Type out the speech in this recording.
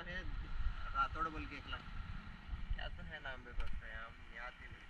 Paper है। रातोड़ बोल के एक लड़का क्या तो है नाम पेपर है हम याद ही नहीं।